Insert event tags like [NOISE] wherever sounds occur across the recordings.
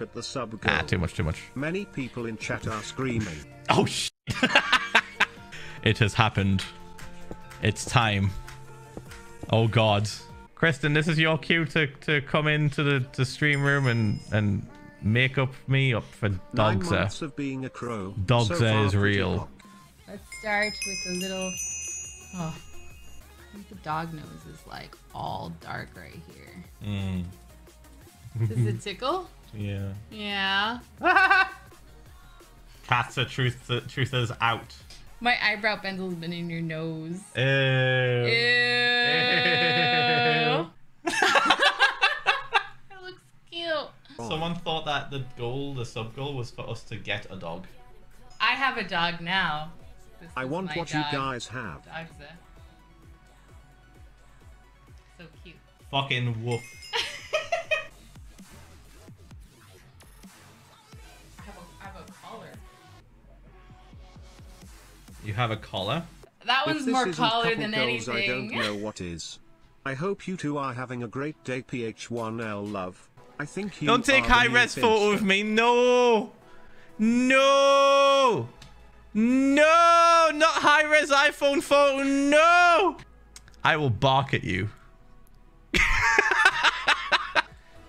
at the sub Ah, too much, too much. Many people in chat are screaming. [LAUGHS] Oh, sh! [LAUGHS] it has happened. It's time. Oh, God. Kristen, this is your cue to, to come into the, the stream room and, and make up me up for Nine Dogza. months of being a crow. Dogza so is real. Let's start with a little. Oh, I think the dog nose is like all dark right here. Mm, Does it tickle? [LAUGHS] yeah. Yeah. [LAUGHS] Cats are truth, is out. My eyebrow pencil's been in your nose. Ew. Ew. [LAUGHS] it looks cute. Someone thought that the goal, the sub goal, was for us to get a dog. I have a dog now. This I want what dog. you guys have. Dogza. So cute. Fucking woof. You have a collar? That If one's this more isn't collar couple than goals, I don't know what is. I hope you two are having a great day, PH1L love. I think you Don't take high res photo Finster. of me. No. No. No. Not high res iPhone photo. No. I will bark at you. [LAUGHS]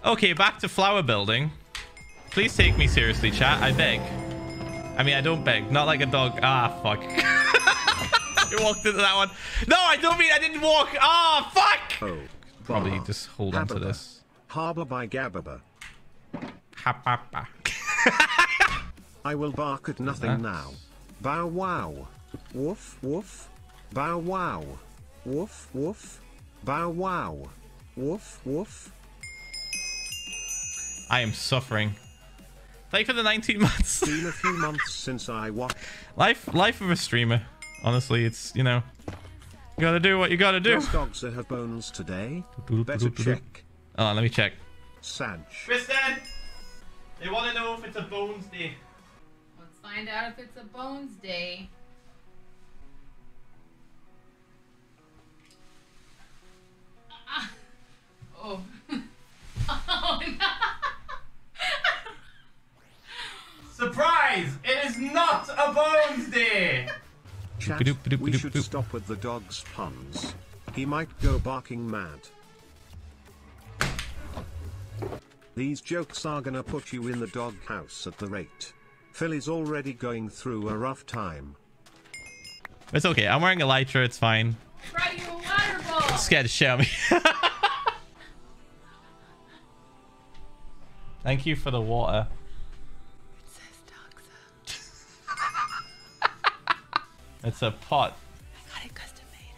okay, back to flower building. Please take me seriously, chat. I beg. I mean, I don't beg. Not like a dog. Ah, fuck. [LAUGHS] I walked into that one. No, I don't mean I didn't walk. Ah, fuck. Oh, Probably just hold on to this. Harbor by Gababa. Ha, ha, ha. I will bark at nothing now. Bow wow. Woof woof. Bow wow. Woof woof. Bow wow. Woof woof. I am suffering. Thank you for the 19 months. Been a few months since I watched. life, life of a streamer. Honestly, it's you know, you gotta do what you gotta do. Does dogs have bones today? Better check. Oh, let me check. Sag. Kristen, they want to know if it's a bones day. Let's find out if it's a bones day. [LAUGHS] Oh. [LAUGHS] oh no. Surprise! It is not a bones day. Chat, we should stop with the dog's puns. He might go barking mad. These jokes are gonna put you in the doghouse at the rate. Phil is already going through a rough time. It's okay. I'm wearing an Elytra. It's fine. Brought you a water ball. Scared to show me. [LAUGHS] Thank you for the water. It's a pot. I got it custom made.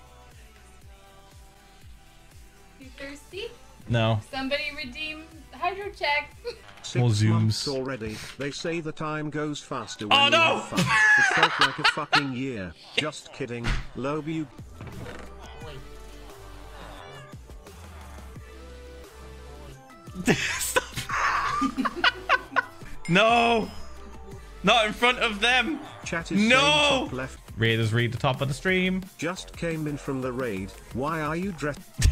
You thirsty? No. Somebody redeem hydro check. Six More zooms. months already. They say the time goes faster oh, when Oh, you no! have fun. It felt like a fucking year. Just kidding. Love you. [LAUGHS] [LAUGHS] No! Not in front of them! Chat is No! top left. Raiders read the top of the stream. Just came in from the raid. Why are you dressed? [LAUGHS]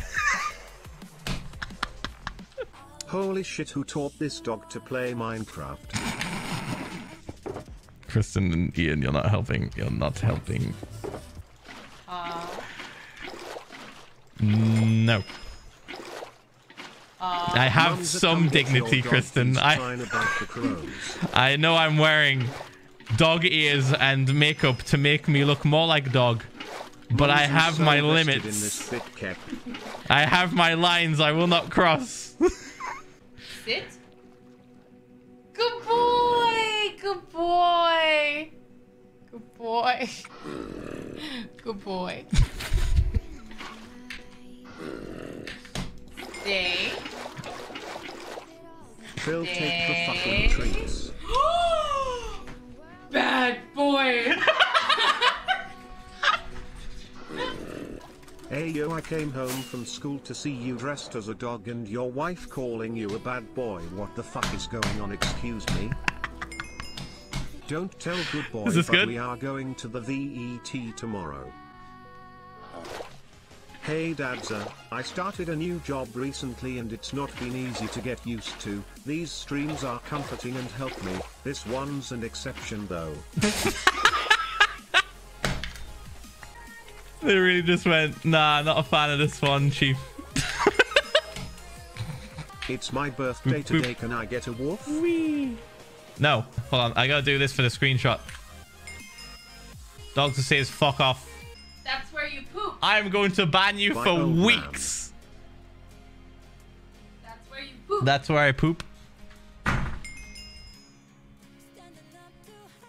Holy shit, who taught this dog to play Minecraft? Kristen and Ian, you're not helping. You're not helping. No. I have some come get your dignity, Kristen. I crying about. [LAUGHS] I know I'm wearing dog ears and makeup to make me look more like dog. But I have my vested In limits. this bit keck. I have my lines I will not cross. [LAUGHS] Sit. Good boy. Good boy. Good boy. [LAUGHS] Good boy. [LAUGHS] Stay. Phil, take the fucking Stay. treats. Yo, I came home from school to see you dressed as a dog and your wife calling you a bad boy. What the fuck is going on? Excuse me. Don't tell good boy, but good? we are going to the VET tomorrow. Hey Dadza, I started a new job recently and it's not been easy to get used to. These streams are comforting and help me. This one's an exception though. [LAUGHS] They really just went, nah, not a fan of this one, Chief. [LAUGHS] It's my birthday Boop, boop. today, can I get a woof? No, hold on. I gotta do this for the screenshot. Doctor says fuck off. That's where you poop. I'm going to ban you My for old man. weeks. That's where you poop. That's where I poop.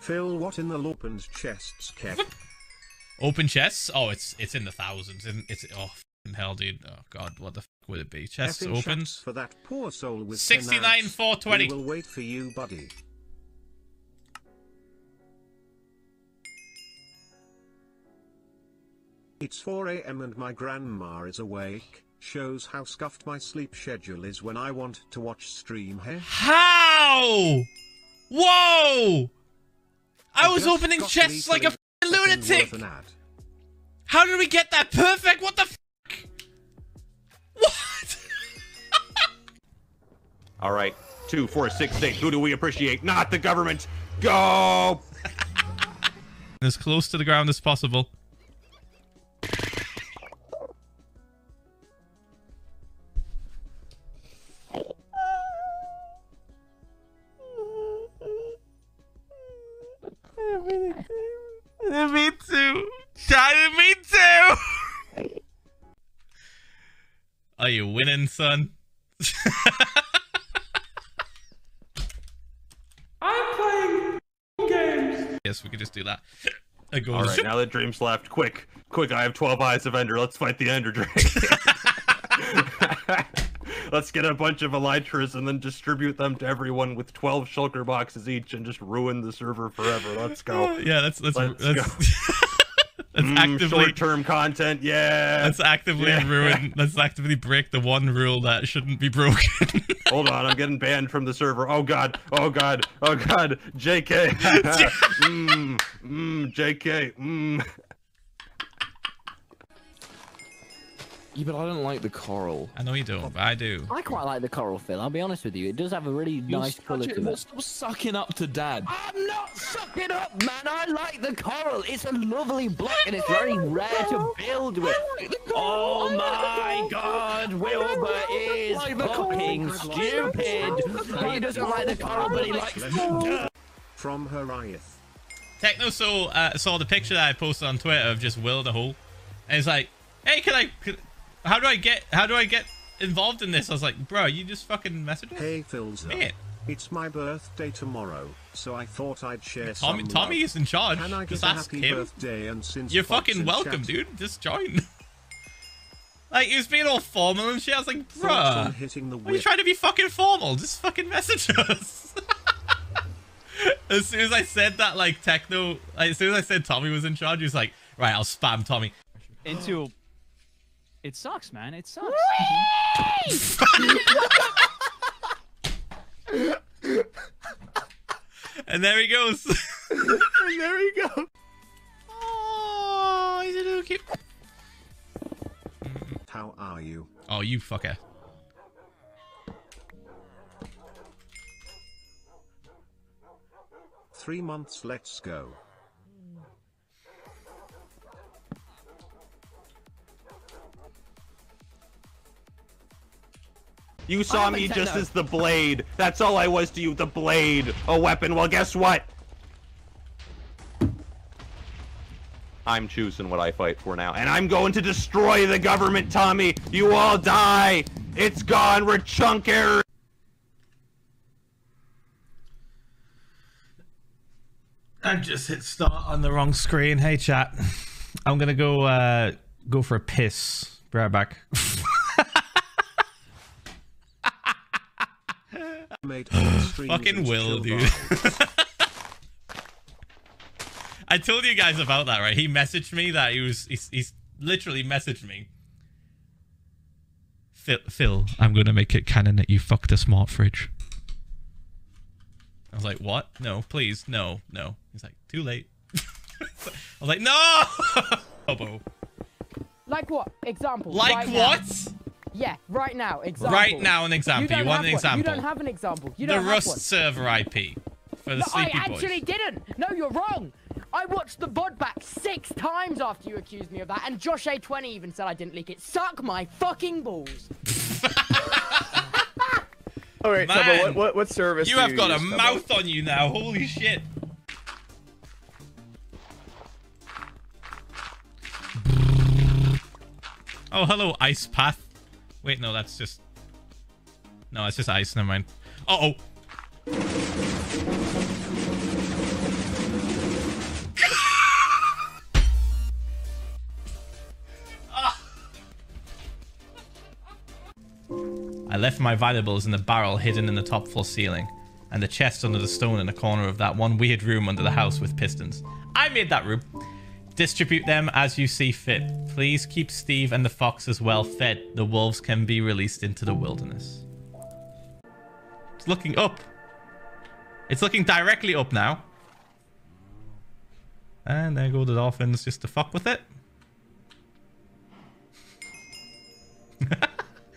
Phil, what in the Lopin's chests kept? Open chests? Oh, it's it's in the thousands. It's, it's oh f***ing hell, dude. Oh god, what the f would it be? Chests Effing open. for that poor soul with 69 420. We will wait for you, buddy. It's 4 a.m. and my grandma is awake. Shows how scuffed my sleep schedule is when I want to watch stream. Hey, How? Whoa! I was opening chests like a legally f***ing fucking lunatic. worth an ad. How did we get that perfect? What the f? What? [LAUGHS] All right, two, four, six, eight. Who do we appreciate? Not the government. Go. [LAUGHS] as close to the ground as possible. Are you winning, son? Yes, we could just do that. It goes. All right, now that Dream's left, quick, quick! I have 12 eyes of Ender. Let's fight the Ender Dragon. [LAUGHS] Let's get a bunch of Elytras and then distribute them to everyone with 12 shulker boxes each and just ruin the server forever. Let's go. [LAUGHS] Yeah, that's that's Let's that's, [LAUGHS] that's Mm, actively short-term content, yeah. that's actively Yeah. ruin. [LAUGHS] Let's actively break the one rule that shouldn't be broken. [LAUGHS] Hold on, I'm getting banned from the server. Oh god, oh god, oh god, JK. [LAUGHS] mm, mm, JK. Mm. Yeah, but I don't like the coral. I know you don't, but I do. I quite like the coral, Phil. I'll be honest with you. It does have a really You're nice such colour a- to well, it. Stop sucking up to dad. I'm not sucking up, man. I like the coral. It's a lovely block and it's very rare to build with. Oh my god, Wilbur is like fucking stupid. He doesn't like the coral, but he likes From Horiath. Techno saw uh, saw the picture that I posted on Twitter of just Will the hole, and it's like, hey, can I? Can, how do I get? How do I get involved in this? I was like, bro, you just fucking message us. Hey Philza. Mate. It's my birthday tomorrow, so I thought I'd share Tommy, some Tommy love. is in charge. Can I get Just a ask happy him. birthday and since You're Fox fucking welcome, chat, dude. Just join. [LAUGHS] like he was being all formal and shit. I was like, bro, on bruh, hitting the why are you trying to be fucking formal? Just fucking message us. [LAUGHS] as soon as I said that, like techno, like, as soon as I said Tommy was in charge, he was like, right, I'll spam Tommy. into it sucks man it sucks [LAUGHS] And there he goes. and there he goes. Oh, he's a little cute. How are you? Oh, you fucker. Three months, let's go. You saw me just as the blade. That's all I was to you, the blade. A weapon. Well, guess what? I'm choosing what I fight for now. And I'm going to destroy the government, Tommy. You all die. It's gone. We're chunk error. I just hit start on the wrong screen. Hey chat. [LAUGHS] I'm gonna go uh go for a piss. Be right back. [LAUGHS] Made all the streams Fucking Will, dude. [LAUGHS] I told you guys about that, right? He messaged me that he was he's, he's literally messaged me. Phil, Phil, I'm gonna make it canon that you fucked a smart fridge. I was like, what? No, please, no, no. He's like, too late. [LAUGHS] I was like, no, [LAUGHS] hobo. Like what? Example. Like right now. What? Yeah, right now. Example. Right now, an example. You, You, don't want have an one. example? You don't have an example. You the don't have Rust one. server IP for the No, I Sleepy actually didn't. No, you're wrong. I watched the VOD back six times after you accused me of that, and Josh A20 even said I didn't leak it. Suck my fucking balls. [LAUGHS] All right, Man, Seba, what, what what service? You do have got a use, mouth on you now. Holy shit. Oh, hello, Ice Path. Wait, no, that's just... No, it's just ice. Never mind. Uh-oh. Ah. I left my valuables in the barrel hidden in the top floor ceiling, and the chest under the stone in a corner of that one weird room under the house with pistons. I made that room. Distribute them as you see fit. Please keep Steve and the foxes well fed. The wolves can be released into the wilderness. It's looking up. It's looking directly up now. And there go the dolphins just to fuck with it.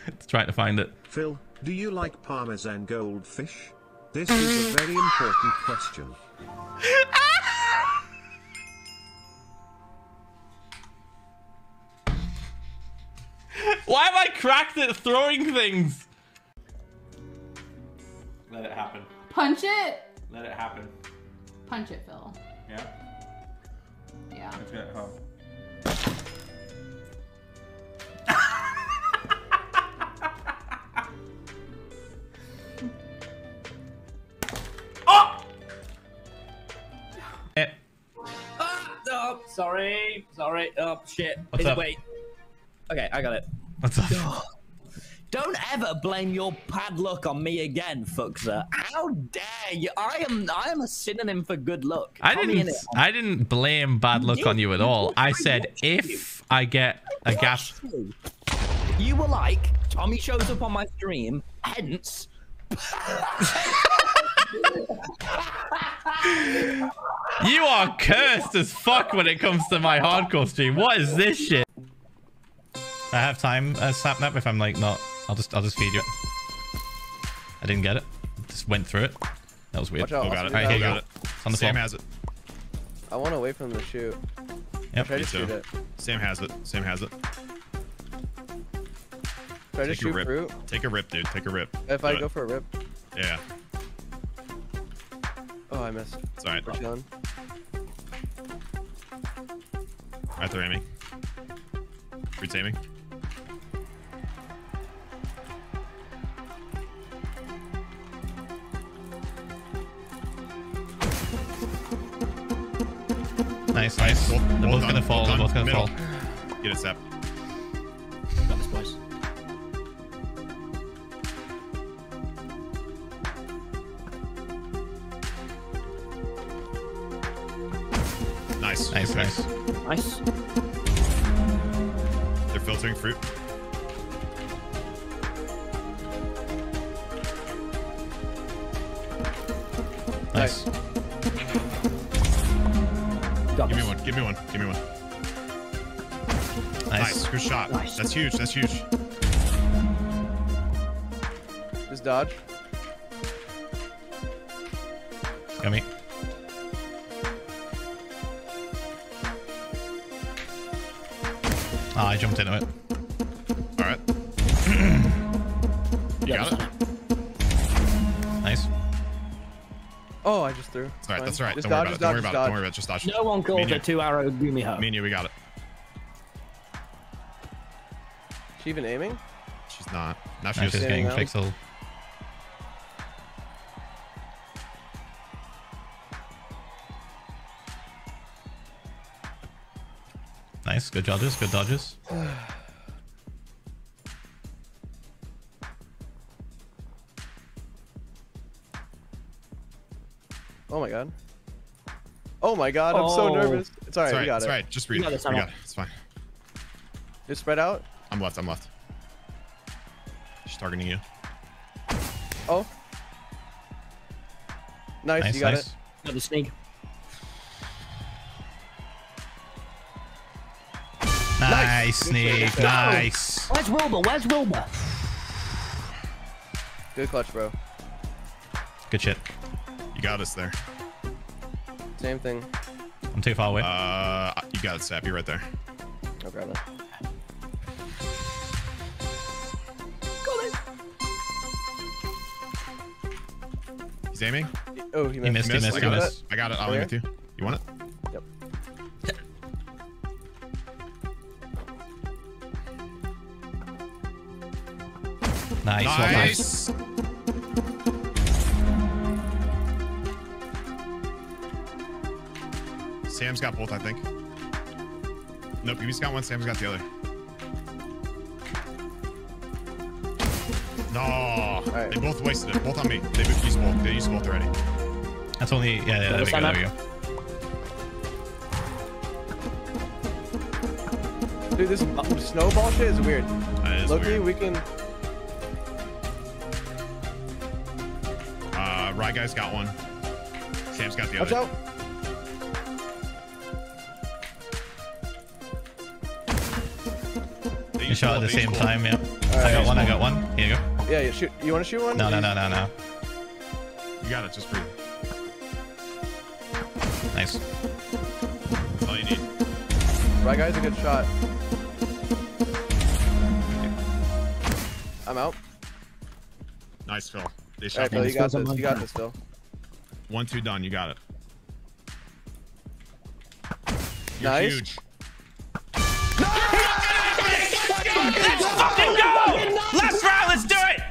it's [LAUGHS] trying to find it. Phil, do you like Parmesan goldfish? This is a very important question. [LAUGHS] Why am I cracked at throwing things? Let it happen. Punch it. Let it happen. Punch it, Phil. Yeah. Yeah. Let's get home. oh! Eh, Ah, oh, sorry, sorry. Oh shit. What's Is- up? Wait. Okay, I got it. What's up? [LAUGHS] Don't ever blame your bad luck on me again, Fuxer. How dare you? I am I am a synonym for good luck. I Tommy didn't. I didn't blame bad luck on you at all. I said if I get a gas. You. You were like, Tommy shows up on my stream, hence. [LAUGHS] You are cursed as fuck when it comes to my hardcore stream. What is this shit? I have time, uh, Sapnap. If I'm like not, I'll just I'll just feed you. I didn't get it. Just went through it. That was weird. Watch out, Oh, got it. Austin, Alright, here you got it. It's on the Sam floor. has it. I want to wait for him to shoot. Yep. Try to Me shoot it. Sam has it. Sam has it. Try to Take a shoot rip. fruit. Take a rip, dude. Take a rip. If Do I it. go for a rip. Yeah. Oh, I missed. It's alright. We're chilling. Right there, aiming. Fruit's aiming. Nice, nice. Well- They're well both done, gonna fall. well They're both gonna Middle. fall. Get it, Sep. Got this, boys. Nice. Nice, nice. Nice. They're filtering fruit. Nice. Got Give me one. Give me one. Give me one. Nice. Nice. Good shot. Nice. That's huge. That's huge. Just dodge. Got me. Ah, I jumped into it. All right. [CLEARS THROAT] you got it. Oh, I just threw. That's all right. Fine. That's all right. Just Don't worry dodge, about it. Don't worry dodge, about it. Don't just worry about it. Just dodge. No one called and a two arrow Gumi Ho. Me and you, we got it. She even aiming? She's not. Now she Now just getting pixel. Nice, good dodges, good dodges. [SIGHS] [SIGHS] [SIGHS] my god. Oh my god, I'm so Oh. nervous. It's alright, It's we got It's it. all right. Just read got it. this, We I'm got it. It's fine. Just spread out. I'm left. I'm left. She's targeting you. Oh. Nice, Nice, you got nice. it. Got the sneak. Nice. Nice, Sneak. Nice. Where's Wilbur? Where's Wilbur? Good clutch, bro. Good shit. You got us there. Same thing. I'm too far away. Uh, you got it, Sap. You're right there. I'll grab it. He's aiming. Oh, he missed. missed, he missed, I he got it. missed. I got it. I'll Right leave it to you. You want it? Yep. Nice. well done. Nice. Sam's got both, I think. Nope, he's got one. Sam's got the other. No, right. they both wasted it. Both on me. They both used both. They used both already. That's only. Yeah, yeah. There we go. There we go. Dude, this snowball shit is weird. That is Loki, weird. we can. Uh, Ryguy's got one. Sam's got the Watch other. out. You shot at the same used both. time. Yeah. I got one. I got one. Here you go. Yeah, yeah. Shoot. You want to shoot one? No, no, no, no, no. You got it. Just breathe. Nice. That's all you need. Right guy's a good shot. I'm out. Nice, Phil. They shot right, Phil, you got this. You got this, Phil. One, two, done. You got it. You're Nice. huge. Let's fucking go! Last round. Let's do it.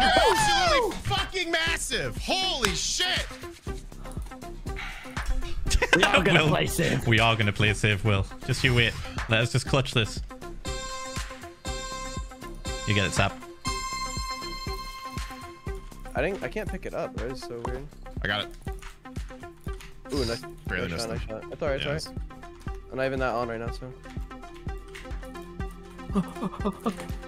Absolutely fucking massive. Holy shit. We are [LAUGHS] gonna Will. play safe. We are gonna play safe, Will. Just you wait. Let us just clutch this. You get it, Sap. I didn't. I can't pick it up, bro. It's so weird. I got it. Ooh, nice. Barely nice missed shot, nice him. shot. That's alright. Yeah, It's alright. I'm not even that on right now, so. [LAUGHS]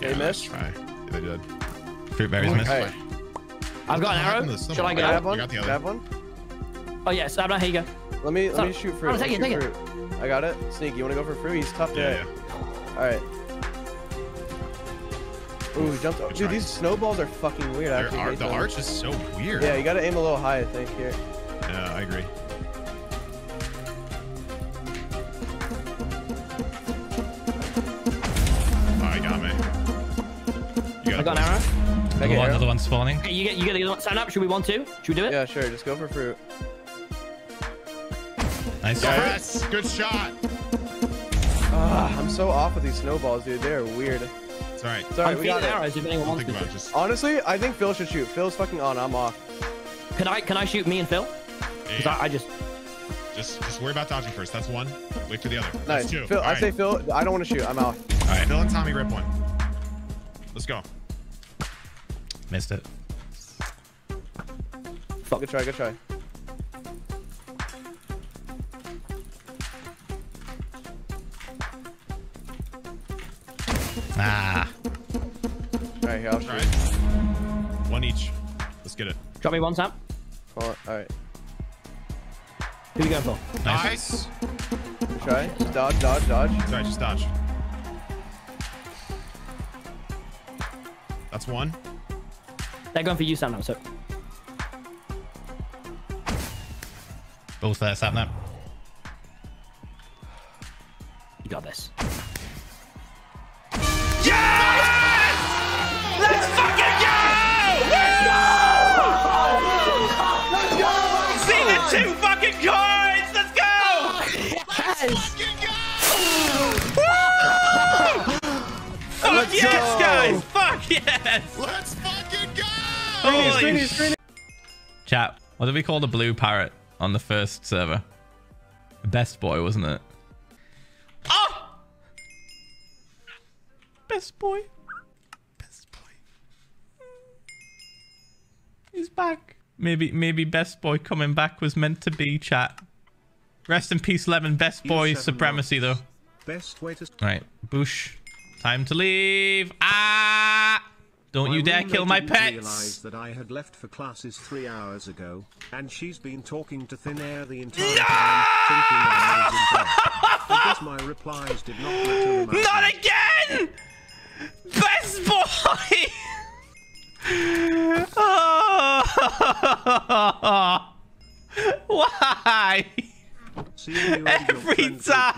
They Yeah, missed? Try. Yeah, they did. Fruitberries missed. Alright. I've got an arrow. Should I snowball? go? Grab one. got the other. Grab one. Oh yes, I'm not. Here you go. Let me let me So- shoot Oh, fruit. take it, take fruit. I got it. Sneak, you wanna go for fruit? He's tough to Yeah, hit. yeah. Alright. Ooh, he jumped. Good Dude, try. these snowballs are fucking weird. I actually ar- the them. arch is so weird. Yeah, you gotta aim a little high, I think. Here. Yeah, I agree. Oh, he got me. You I got got an arrow. Another it, one, arrow? another one spawning. Okay, you get you get the other one. Stand up. Should we want to? Should we do it? Yeah, sure. Just go for fruit. Nice. Yes, good shot. Ah, I'm so off with these snowballs, dude. They're weird. It's all right. It's alright, I'm we got feeling it. arrows if anyone wants think about to. it. Just Honestly, I think Phil should shoot. Phil's fucking on. I'm off. Can I can I shoot me and Phil? Because yeah, I, I just just just worry about dodging first. That's one. Wait for the other. Nice. That's two. Phil, All I right. say Phil. I don't want to shoot. I'm out. All right, Phil and Tommy rip one. Let's go. Missed it. Good try. Good try. Ah. All right, here. I'll shoot. right. One each. Let's get it. drop me one tap. Hold on. All right. Who are you going for? Nice. Good try. Just dodge. Dodge. Dodge. It's all right, just dodge. That's one. They're going for you, Sam. Now, so Both uh, there, Sap now. you got this. Fuck yes, guys! Fuck yes! Let's fucking go! Holy sh- Chat, what did we call the blue parrot on the first server? Best boy, wasn't it? Oh! Best boy. Best boy. He's back. Maybe maybe best boy coming back was meant to be chat. Rest in peace, Lemon. Best boy seven supremacy though. Best way to Right, Boosh. Time to leave. Ah! Don't you dare kill my pets! realize that I had left for classes three hours ago, and she's been talking to thin air the entire time, thinking I was in. I my replies did not matter. Not again! Best boy! Oh. [LAUGHS] Why? Every time.